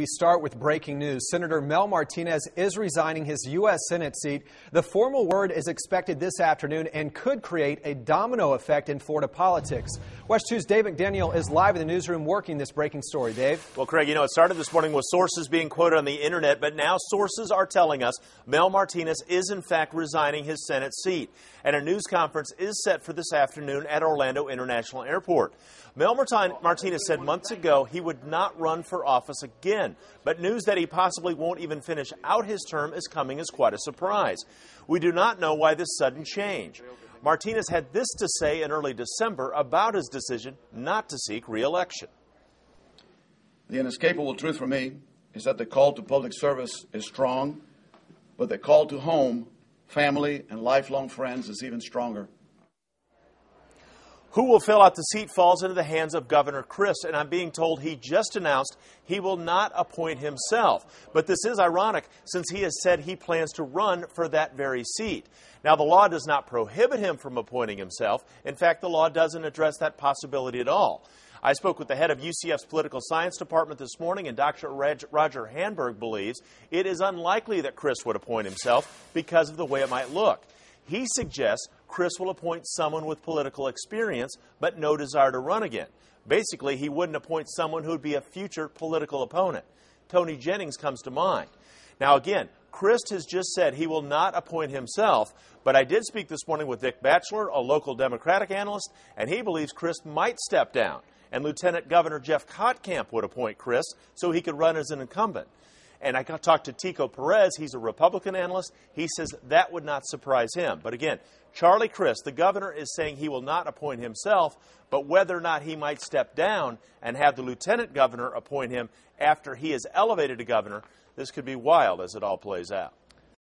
We start with breaking news. Senator Mel Martinez is resigning his U.S. Senate seat. The formal word is expected this afternoon and could create a domino effect in Florida politics. WESH 2's Dave McDaniel is live in the newsroom working this breaking story. Dave? Well, Craig, you know, it started this morning with sources being quoted on the internet, but now sources are telling us Mel Martinez is in fact resigning his Senate seat. And a news conference is set for this afternoon at Orlando International Airport. Mel Martinez said months ago he would not run for office again, but news that he possibly won't even finish out his term is coming as quite a surprise. We do not know why this sudden change. Martinez had this to say in early December about his decision not to seek re-election. The inescapable truth for me is that the call to public service is strong, but the call to home, family, and lifelong friends is even stronger. Who will fill out the seat falls into the hands of Governor Crist, and I'm being told he just announced he will not appoint himself. But this is ironic since he has said he plans to run for that very seat. Now, the law does not prohibit him from appointing himself. In fact, the law doesn't address that possibility at all. I spoke with the head of UCF's political science department this morning, and Dr. Roger Handberg believes it is unlikely that Crist would appoint himself because of the way it might look. He suggests Crist will appoint someone with political experience but no desire to run again. Basically, he wouldn't appoint someone who would be a future political opponent. Toni Jennings comes to mind. Now, again, Crist has just said he will not appoint himself, but I did speak this morning with Dick Batchelor, a local Democratic analyst, and he believes Crist might step down, and Lieutenant Governor Jeff Kottkamp would appoint Crist so he could run as an incumbent. And I talked to Tico Perez. He's a Republican analyst. He says that would not surprise him. But again, Charlie Crist, the governor, is saying he will not appoint himself, but whether or not he might step down and have the lieutenant governor appoint him after he is elevated to governor, this could be wild as it all plays out.